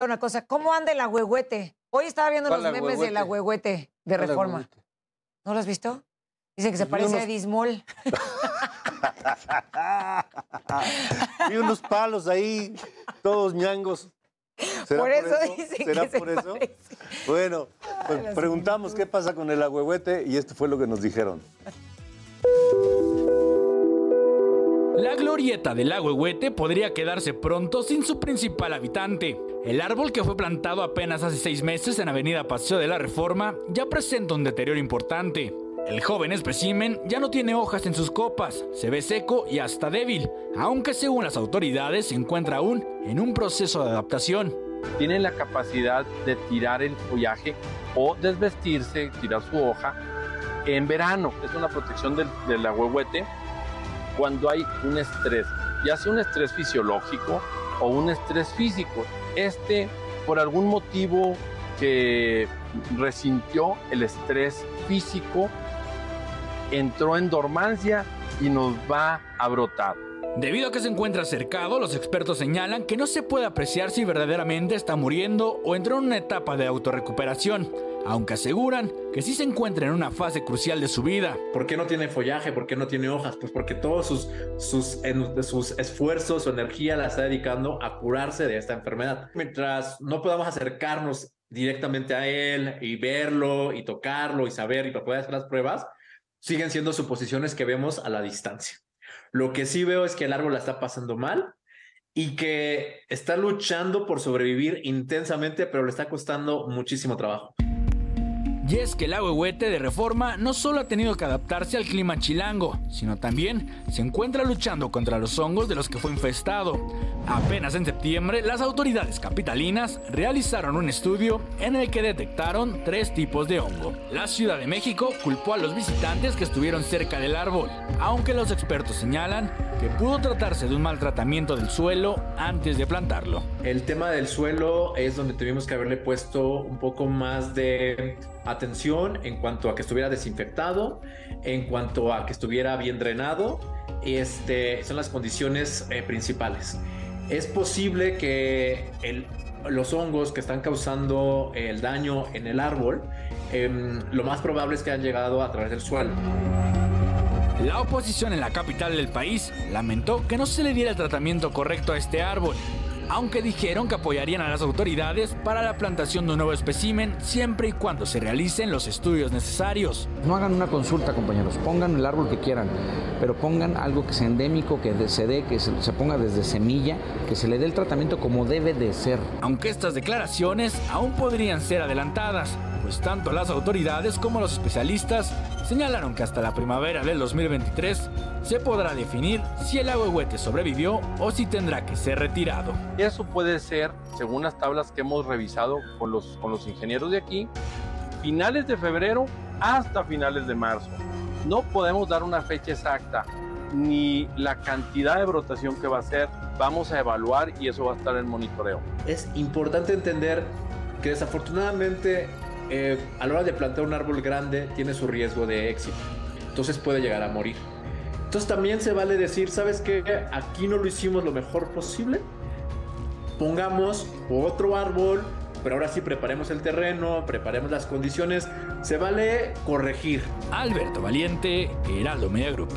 una cosa, ¿cómo anda el agüehuete? Hoy estaba viendo los ¿Cuál memes del agüehuete? de ¿Cuál Reforma. agüehuete? ¿No lo has visto? Dice que se Vi parece unos- a Dismol. Vi unos palos ahí, todos ñangos. ¿Será Por eso dicen ¿Será que se por eso? parece. Bueno, pues preguntamos qué pasa con el agüehuete y esto fue lo que nos dijeron. La glorieta del lago podría quedarse pronto sin su principal habitante. El árbol que fue plantado apenas hace seis meses en Avenida Paseo de la Reforma ya presenta un deterioro importante. El joven espécimen ya no tiene hojas en sus copas, se ve seco y hasta débil, aunque según las autoridades se encuentra aún en un proceso de adaptación. tienen la capacidad de tirar el follaje o desvestirse, tirar su hoja en verano. Es una protección del, del cuando hay un estrés, ya sea un estrés fisiológico o un estrés físico. Este, por algún motivo que resintió el estrés físico, entró en dormancia y nos va a brotar. Debido a que se encuentra cercado, los expertos señalan que no se puede apreciar si verdaderamente está muriendo o entró en una etapa de autorrecuperación, aunque aseguran que sí se encuentra en una fase crucial de su vida. ¿Por qué no tiene follaje? ¿Por qué no tiene hojas? Pues porque todos sus, sus, sus esfuerzos, su energía la está dedicando a curarse de esta enfermedad. Mientras no podamos acercarnos directamente a él y verlo y tocarlo y saber y para poder hacer las pruebas, siguen siendo suposiciones que vemos a la distancia. Lo que sí veo es que el árbol la está pasando mal y que está luchando por sobrevivir intensamente, pero le está costando muchísimo trabajo. Y es que el agüehuete de reforma no solo ha tenido que adaptarse al clima chilango, sino también se encuentra luchando contra los hongos de los que fue infestado. Apenas en septiembre, las autoridades capitalinas realizaron un estudio en el que detectaron tres tipos de hongo. La Ciudad de México culpó a los visitantes que estuvieron cerca del árbol, aunque los expertos señalan que pudo tratarse de un maltratamiento del suelo antes de plantarlo. El tema del suelo es donde tuvimos que haberle puesto un poco más de atención en cuanto a que estuviera desinfectado, en cuanto a que estuviera bien drenado. Este, son las condiciones eh, principales. Es posible que los hongos que están causando el daño en el árbol, em, lo más probable es que hayan llegado a través del suelo. La oposición en la capital del país lamentó que no se le diera el tratamiento correcto a este árbol, aunque dijeron que apoyarían a las autoridades para la plantación de un nuevo espécimen siempre y cuando se realicen los estudios necesarios. No hagan una consulta, compañeros. Pongan el árbol que quieran, pero pongan algo que sea endémico, que se dé, que se ponga desde semilla, que se le dé el tratamiento como debe de ser. Aunque estas declaraciones aún podrían ser adelantadas, pues tanto las autoridades como los especialistas señalaron que hasta la primavera del 2023 se podrá definir si el agüehuete sobrevivió o si tendrá que ser retirado. Eso puede ser, según las tablas que hemos revisado con los, con los ingenieros de aquí, finales de febrero hasta finales de marzo. No podemos dar una fecha exacta ni la cantidad de brotación que va a ser. Vamos a evaluar y eso va a estar en monitoreo. es importante entender que desafortunadamente eh, a la hora de plantar un árbol grande tiene su riesgo de éxito. Entonces puede llegar a morir. Entonces también se vale decir, ¿sabes qué? Aquí no lo hicimos lo mejor posible. Pongamos otro árbol, pero ahora sí preparemos el terreno, preparemos las condiciones. Se vale corregir. Alberto Valiente, Heraldo Media Group.